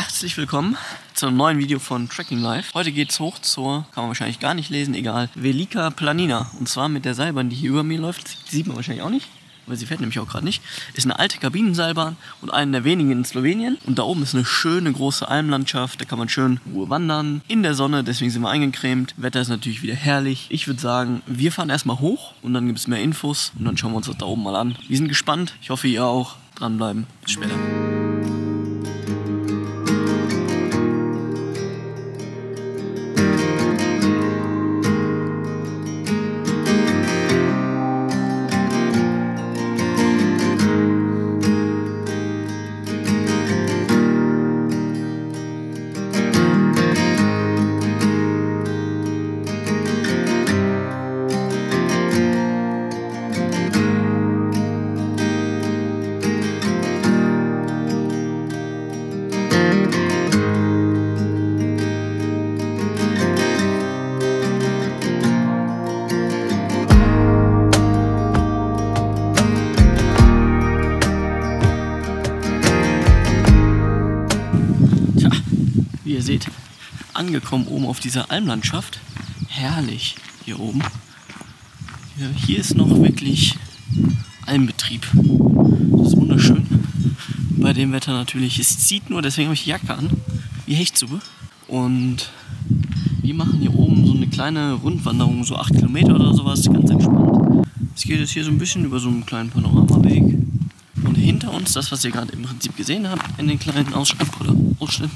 Herzlich willkommen zu einem neuen Video von Tracking Life. Heute geht's hoch zur, kann man wahrscheinlich gar nicht lesen, egal, Velika Planina. Und zwar mit der Seilbahn, die hier über mir läuft. Die sieht man wahrscheinlich auch nicht, weil sie fährt nämlich auch gerade nicht. Ist eine alte Kabinenseilbahn und eine der wenigen in Slowenien. Und da oben ist eine schöne große Almlandschaft. Da kann man schön Ruhe wandern. In der Sonne, deswegen sind wir eingecremt. Wetter ist natürlich wieder herrlich. Ich würde sagen, wir fahren erstmal hoch und dann gibt es mehr Infos und dann schauen wir uns das da oben mal an. Wir sind gespannt. Ich hoffe, ihr auch. Dranbleiben. Bis später. Ihr seht, angekommen oben auf dieser Almlandschaft. Herrlich hier oben. Hier, hier ist noch wirklich Almbetrieb. Das ist wunderschön. Bei dem Wetter natürlich. Es zieht nur, deswegen habe ich die Jacke an. Wie Hechtsuppe. Und wir machen hier oben so eine kleine Rundwanderung, so 8 Kilometer oder sowas, ganz entspannt. Es geht jetzt hier so ein bisschen über so einen kleinen Panoramaweg. Und hinter uns, das was ihr gerade im Prinzip gesehen habt, in den kleinen Ausschnitt, oder Ausschnitt,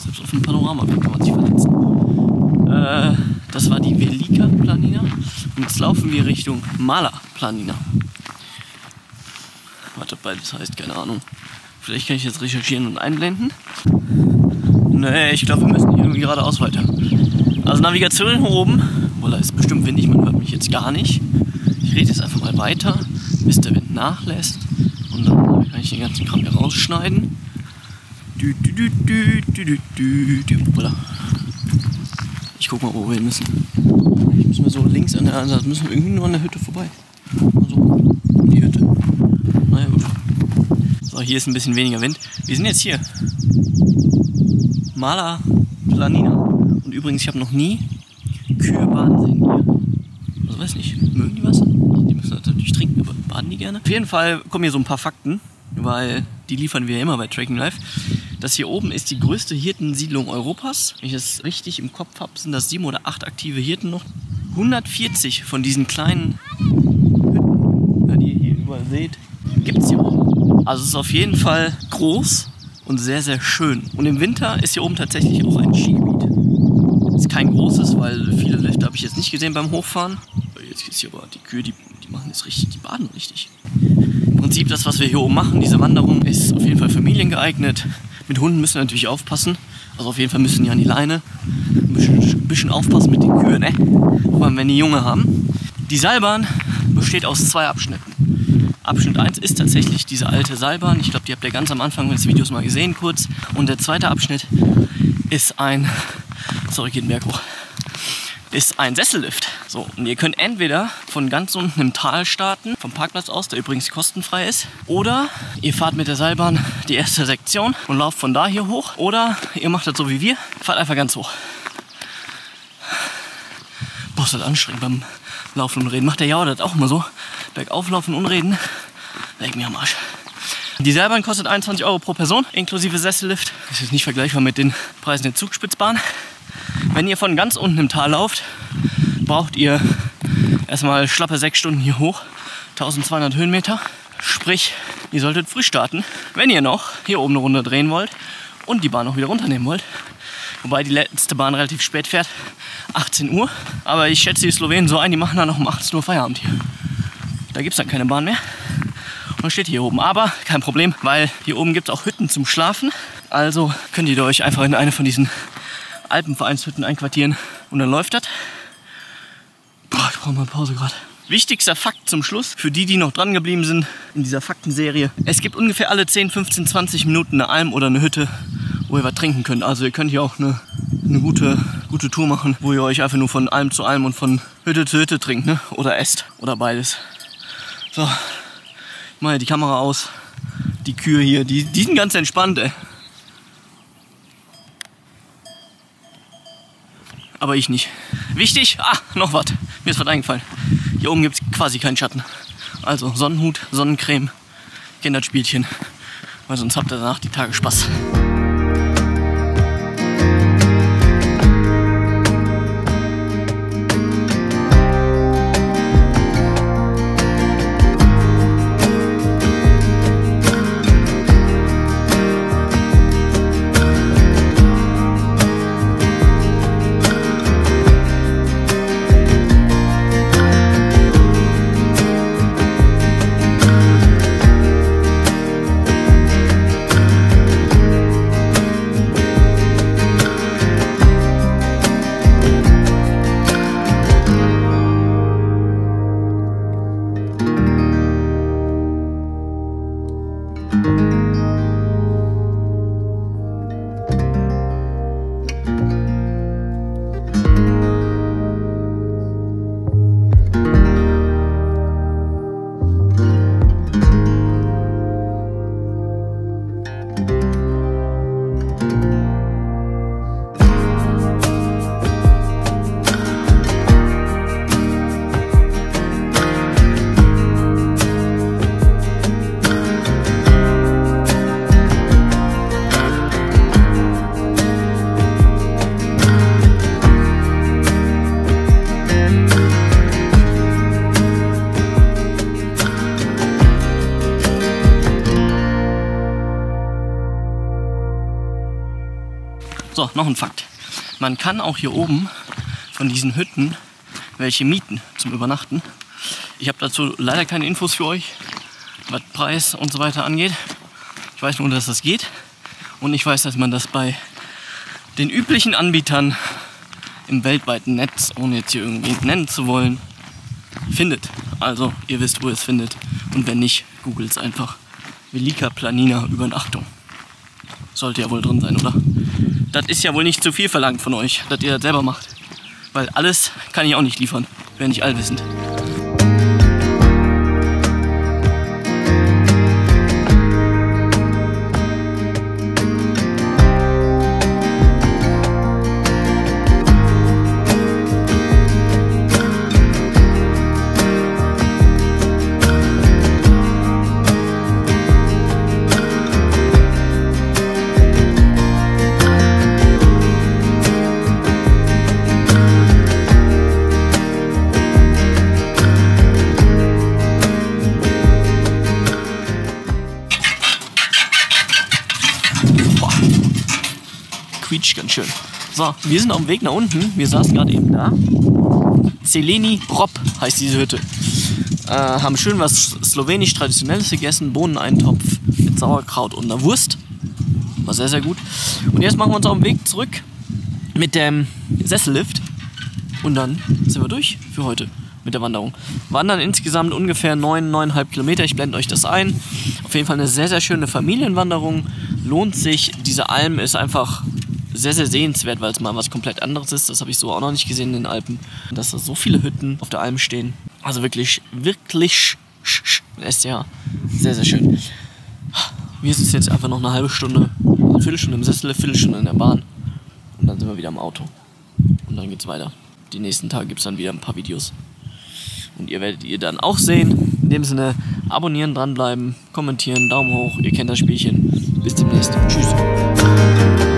selbst auf dem Panoramabild kann man sich verletzen. Äh, das war die Velika Planina. Und jetzt laufen wir Richtung Mala Planina. Warte, beides heißt, keine Ahnung. Vielleicht kann ich jetzt recherchieren und einblenden. Nee, ich glaube, wir müssen hier irgendwie geradeaus weiter. Also Navigation hier oben. Wohl, ist bestimmt windig, man hört mich jetzt gar nicht. Ich rede jetzt einfach mal weiter, bis der Wind nachlässt. Und dann kann ich den ganzen Kram hier rausschneiden. Dü, dü. Voilà. Ich guck mal, wo wir hin müssen. Ich müssen wir so links an der Seite, müssen wir irgendwie nur an der Hütte vorbei. Also, die Hütte. Naja, gut. So, hier ist ein bisschen weniger Wind. Wir sind jetzt hier. Mala Planina. Und übrigens, ich habe noch nie Kühe baden sehen hier. Also weiß nicht, mögen die was? Also die müssen natürlich trinken, aber baden die gerne? Auf jeden Fall kommen hier so ein paar Fakten, weil die liefern wir immer bei Tracking Life. Das hier oben ist die größte Hirtensiedlung Europas. Wenn ich das richtig im Kopf habe, sind das sieben oder acht aktive Hirten noch. 140 von diesen kleinen Hütten, die ihr hier überall seht, gibt es hier oben. Also es ist auf jeden Fall groß und sehr, sehr schön. Und im Winter ist hier oben tatsächlich auch ein Skigebiet. Ist kein großes, weil viele Lifte habe ich jetzt nicht gesehen beim Hochfahren. Jetzt ist hier aber die Kühe, die, die machen jetzt richtig, die baden richtig. Im Prinzip das, was wir hier oben machen, diese Wanderung, ist auf jeden Fall familiengeeignet. Mit Hunden müssen wir natürlich aufpassen. Also auf jeden Fall müssen die an die Leine. Ein bisschen, bisschen aufpassen mit den Kühen, ne? Vor allem, wenn die Junge haben. Die Seilbahn besteht aus zwei Abschnitten. Abschnitt 1 ist tatsächlich diese alte Seilbahn. Ich glaube, die habt ihr ganz am Anfang des Videos mal gesehen kurz. Und der zweite Abschnitt ist ein, sorry, geht den Berg hoch, ist ein Sessellift. So, und ihr könnt entweder von ganz unten im Tal starten, vom Parkplatz aus, der übrigens kostenfrei ist, oder ihr fahrt mit der Seilbahn die erste Sektion und lauft von da hier hoch, oder ihr macht das so wie wir, fahrt einfach ganz hoch. Boah, ist das anstrengend beim Laufen und Reden. Macht der Jauer das auch immer so? Bergauf laufen und reden? Leg mir am Arsch. Die Seilbahn kostet 21 Euro pro Person, inklusive Sessellift. Das ist nicht vergleichbar mit den Preisen der Zugspitzbahn. Wenn ihr von ganz unten im Tal lauft, braucht ihr erstmal schlappe sechs Stunden hier hoch, 1200 Höhenmeter. Sprich, ihr solltet früh starten, wenn ihr noch hier oben eine Runde drehen wollt und die Bahn auch wieder runternehmen wollt. Wobei die letzte Bahn relativ spät fährt, 18 Uhr. Aber ich schätze die Slowenen so ein, die machen dann noch um 18 Uhr Feierabend hier. Da gibt es dann keine Bahn mehr. Und steht hier oben. Aber kein Problem, weil hier oben gibt es auch Hütten zum Schlafen. Also könnt ihr euch einfach in eine von diesen Alpenvereinshütten einquartieren und dann läuft das brauche mal Pause gerade. Wichtigster Fakt zum Schluss, für die, die noch dran geblieben sind in dieser Faktenserie. Es gibt ungefähr alle 10, 15, 20 Minuten eine Alm oder eine Hütte, wo ihr was trinken könnt. Also ihr könnt hier auch eine, eine gute, gute Tour machen, wo ihr euch einfach nur von Alm zu Alm und von Hütte zu Hütte trinkt ne? oder esst oder beides. So, ich mache die Kamera aus. Die Kühe hier, die, die sind ganz entspannt, ey. Aber ich nicht. Wichtig, ah, noch was. Mir ist was eingefallen. Hier oben gibt es quasi keinen Schatten. Also Sonnenhut, Sonnencreme, Kinderspielchen. Weil sonst habt ihr danach die Tage Spaß. So, noch ein Fakt. Man kann auch hier oben von diesen Hütten welche mieten zum Übernachten. Ich habe dazu leider keine Infos für euch, was Preis und so weiter angeht. Ich weiß nur, dass das geht. Und ich weiß, dass man das bei den üblichen Anbietern im weltweiten Netz, ohne jetzt hier irgendwie nennen zu wollen, findet. Also, ihr wisst, wo ihr es findet. Und wenn nicht, googelt es einfach. Velika Planina Übernachtung. Sollte ja wohl drin sein, oder? Das ist ja wohl nicht zu viel verlangt von euch, dass ihr das selber macht. Weil alles kann ich auch nicht liefern, wäre nicht allwissend. Quietscht ganz schön. So, wir sind auf dem Weg nach unten. Wir saßen gerade eben da. Seleni Rob heißt diese Hütte. Äh, haben schön was slowenisch traditionelles gegessen. Bohneneintopf mit Sauerkraut und einer Wurst. War sehr, sehr gut. Und jetzt machen wir uns auf den Weg zurück mit dem Sessellift. Und dann sind wir durch für heute mit der Wanderung. Wandern insgesamt ungefähr 9, 9,5 Kilometer. Ich blende euch das ein. Auf jeden Fall eine sehr, sehr schöne Familienwanderung. Lohnt sich. Diese Alm ist einfach sehr, sehr sehenswert, weil es mal was komplett anderes ist. Das habe ich so auch noch nicht gesehen in den Alpen. Dass da so viele Hütten auf der Alm stehen. Also wirklich, wirklich SCH. Sehr, sehr schön. Wir sitzen jetzt einfach noch eine halbe Stunde, eine Viertelstunde im Sessel, eine Viertelstunde in der Bahn. Und dann sind wir wieder im Auto. Und dann geht's weiter. Die nächsten Tage gibt es dann wieder ein paar Videos. Und ihr werdet ihr dann auch sehen. In dem Sinne, abonnieren, dranbleiben, kommentieren, Daumen hoch. Ihr kennt das Spielchen. Bis demnächst. Tschüss.